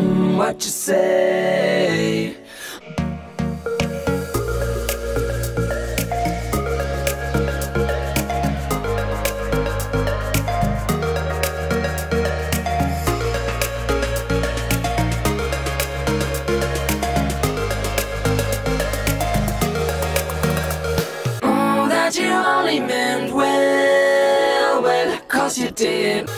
mm, what you say. That you only meant well, well, cause you did.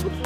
Oops.